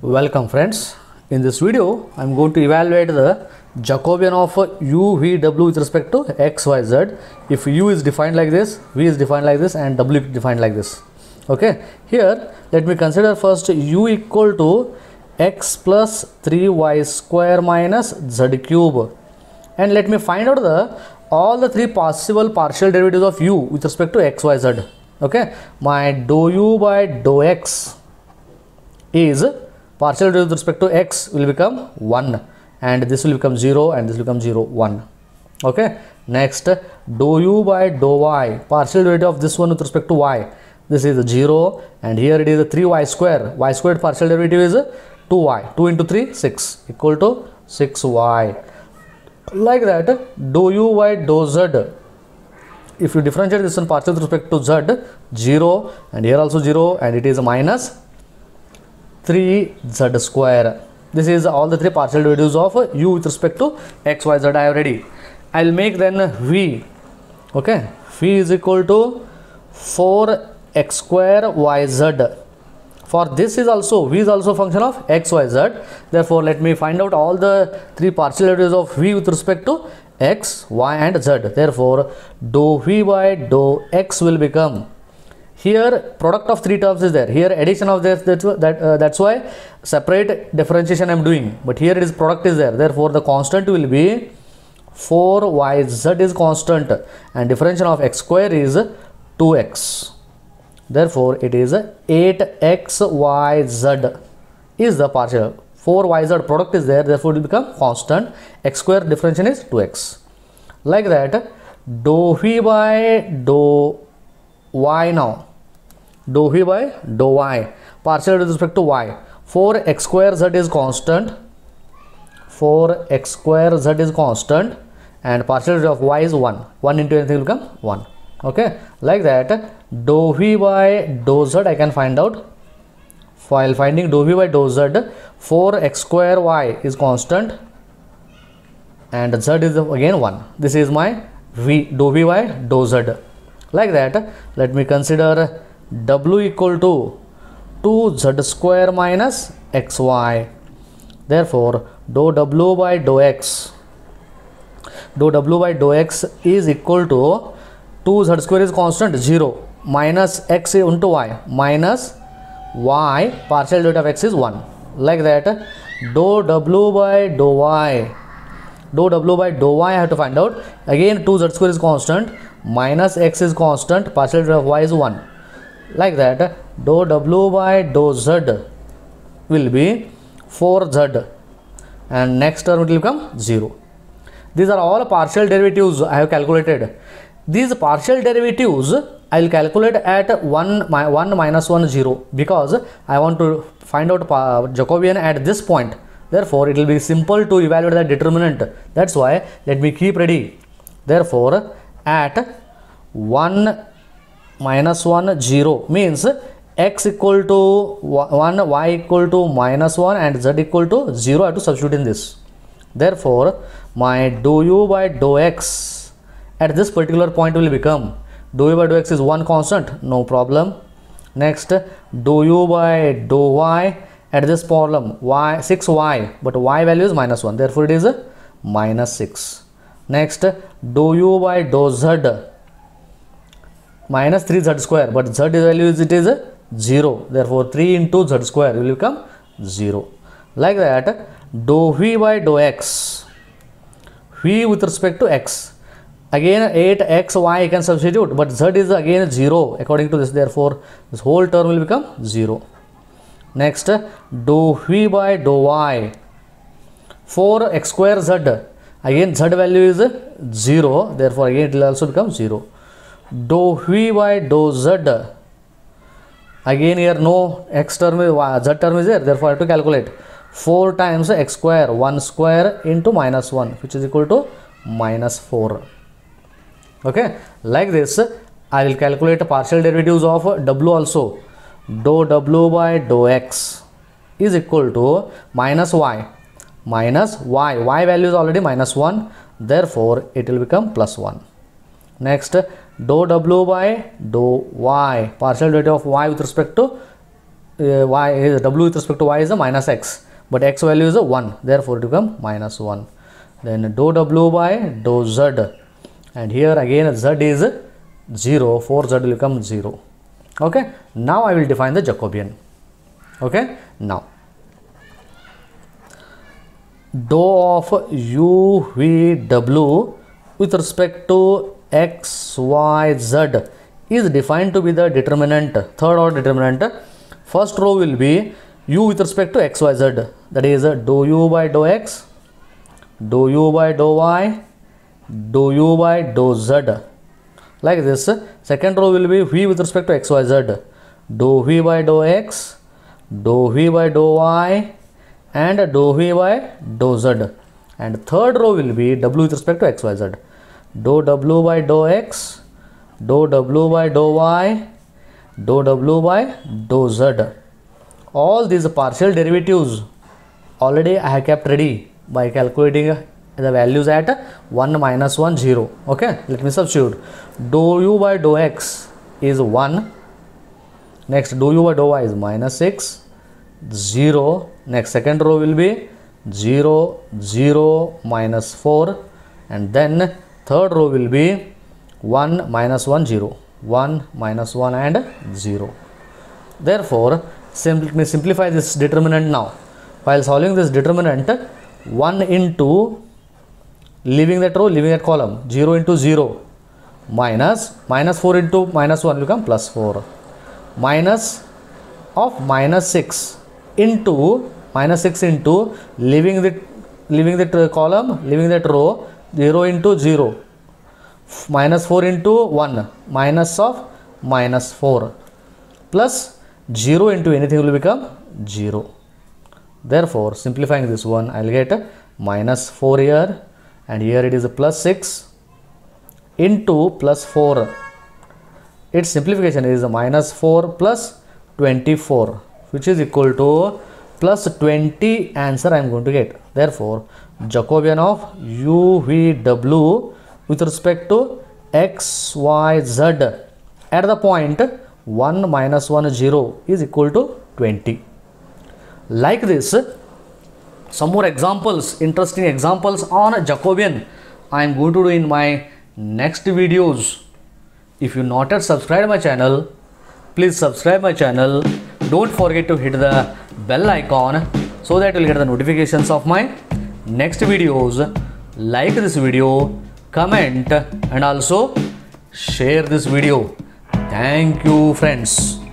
Welcome friends. In this video, I am going to evaluate the Jacobian of u, v, w with respect to x, y, z. If u is defined like this, v is defined like this and w is defined like this. Okay. Here, let me consider first u equal to x plus 3y square minus z cube. And let me find out the all the three possible partial derivatives of u with respect to x, y, z. Okay. My dou u by dou x is partial derivative with respect to x will become 1 and this will become 0 and this will become 0 1 okay? Next dou u by dou y. Partial derivative of this one with respect to y. This is 0 and here it is 3y square. Y squared partial derivative is 2y 2 into 3 6 equal to 6y like that dou u by dou z. If you differentiate this one partial with respect to z 0 and here also 0 and it is a minus 3z square. This is all the three partial derivatives of u with respect to x, y, z. I have ready. I will make then v. Okay, v is equal to 4x square yz. For this is also v is also function of x, y, z. Therefore, let me find out all the three partial derivatives of v with respect to x, y, and z. Therefore, dou v by dou x will become here product of three terms is there. Here addition of this that's that uh, that's why separate differentiation i'm doing. But here it is product is there. Therefore the constant will be 4yz is constant and differentiation of x square is 2x therefore it is 8xyz is the partial. 4yz product is there. Therefore it will become constant. X square differentiation is 2x like that dou v by dou y now dou v by dou y. Partial with respect to y. 4x square z is constant. 4x square z is constant. And partial of y is 1 1 into anything will become 1 okay? Like that dou v by dou z i can find out. While finding dou v by dou z 4x square y is constant. And z is again 1 this is my v dou v by dou z. Like that let me consider w equal to 2z square minus xy therefore dou w by dou x dou w by dou x is equal to 2z square is constant 0 minus x into y minus y partial derivative of x is 1 like that dou w by dou y dou w by dou y I have to find out again 2z square is constant minus x is constant partial derivative of y is 1 like that dou w by dou z will be 4z and next term it will become 0 these are all partial derivatives i have calculated. These partial derivatives i will calculate at 1 my 1 minus 1 0 because i want to find out uh, jacobian at this point. Therefore it will be simple to evaluate the determinant. That's why let me keep ready. Therefore at 1 minus 1 0 means x equal to 1 y equal to minus 1 and z equal to 0 I have to substitute in this. Therefore my dou u by dou x at this particular point will become dou u by dou x is one constant no problem. Next dou u by dou y at this problem y 6y but y value is minus 1 therefore it is minus 6 next dou u by dou z minus 3z square but z value is it is 0 therefore 3 into z square will become 0 like that dou v by dou x. V with respect to x. Again 8x y can substitute but z is again 0 according to this. Therefore this whole term will become 0 next dou v by dou y. 4x square z. Again z value is 0 therefore again it will also become 0 do V by do Z again yeah no X term Z term is therefore to calculate four times X square one square into minus one which is equal to minus four okay like this I will calculate partial derivative of W also do W by do X is equal to minus Y minus Y Y value is already minus one therefore it will become plus one next dou w by dou y. Partial derivative of y with respect to uh, y is w with respect to y is a minus x but x value is a 1 therefore it become minus 1 then dou w by dou z and here again z is 0 4z will become 0 okay now i will define the jacobian. Okay now dou of u v w with respect to x y z is defined to be the determinant third order determinant. First row will be u with respect to x y z. That is dou u by dou x dou u by dou y dou u by dou z. Like this second row will be v with respect to x y z. Dou v by dou x dou v by dou y and dou v by dou z. And third row will be w with respect to x y z dou w by dou x dou w by dou y dou w by dou z. All these partial derivatives already i have kept ready by calculating the values at 1 minus 1 0 okay? Let me substitute. dou u by dou x is 1 next dou u by dou y is minus 6 0 next second row will be 0 0 minus 4 and then third row will be 1 minus 1 0 1 minus 1 and 0 therefore sim- let me simplify this determinant now. While solving this determinant 1 into leaving that row leaving that column 0 into 0 minus minus 4 into minus 1 will become plus 4 minus of minus 6 into minus 6 into leaving the leaving that uh, column leaving that row 0 into 0 minus 4 into 1 minus of minus 4 plus 0 into anything will become 0 therefore simplifying this one i'll get minus 4 here and here it is plus 6 into plus 4 its simplification is minus 4 plus 24 which is equal to plus 20 answer I am going to get. Therefore, Jacobian of u v w with respect to x y z at the point 1 minus 1 0 is equal to 20. Like this, some more examples, interesting examples on Jacobian I am going to do in my next videos. If you not yet subscribed my channel, please subscribe my channel. Don't forget to hit the bell icon so that you'll get the notifications of my next videos. Like this video, comment and also share this video. Thank you friends.